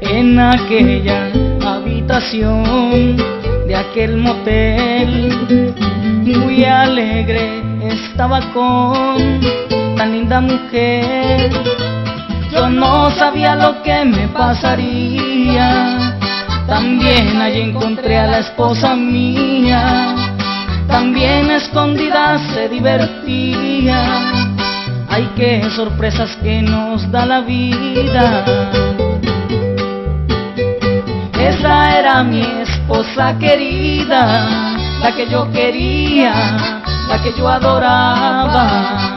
en aquella habitación de aquel motel. Muy alegre estaba con tan linda mujer. Yo no sabía lo que me pasaría. También allí encontré a la esposa mía. También escondida se divertía. Ay, qué sorpresas que nos da la vida. Era mi esposa querida, la que yo quería, la que yo adoraba.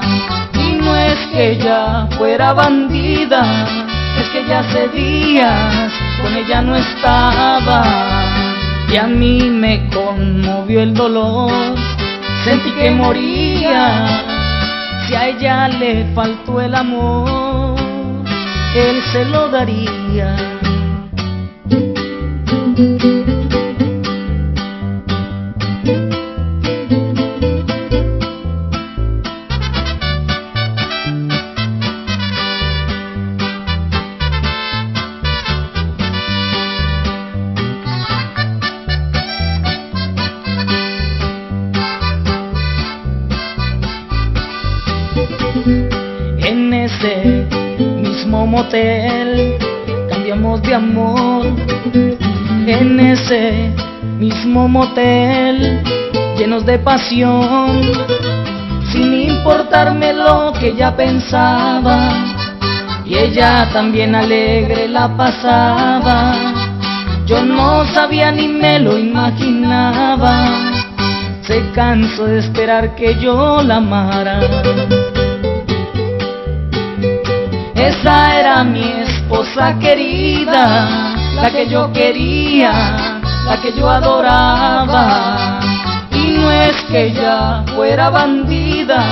Y no es que ella fuera bandida, es que ya hace días con ella no estaba. Y a mí me conmovió el dolor, sentí que moría. Si a ella le faltó el amor, él se lo daría. En ese mismo motel cambiamos de amor. En ese mismo motel llenos de pasión, sin importarme lo que ella pensaba. Y ella también alegre la pasaba. Yo no sabía ni me lo imaginaba. Se cansó de esperar que yo la amara. Mi esposa querida, la que yo quería, la que yo adoraba. Y no es que ella fuera bandida,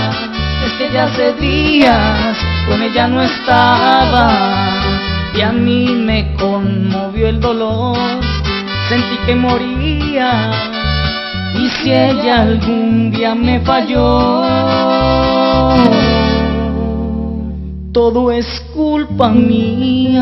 es que ya hace días con ella no estaba. Y a mí me conmovió el dolor, sentí que moría. Y si ella algún día me falló, todo es culpa mía.